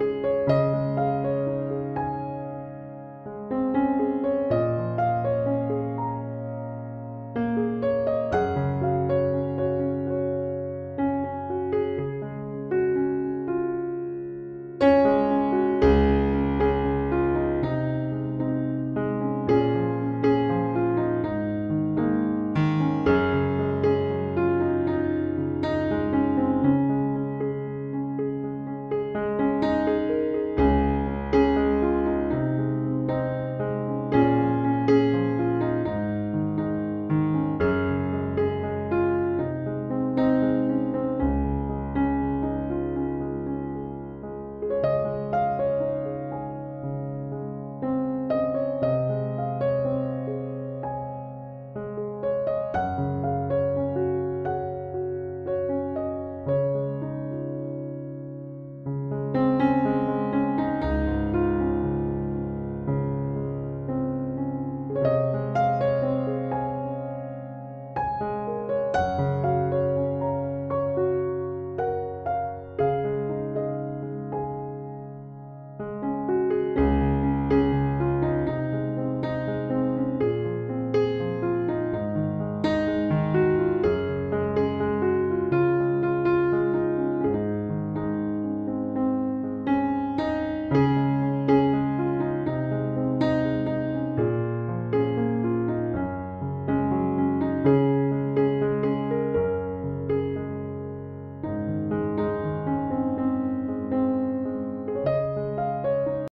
you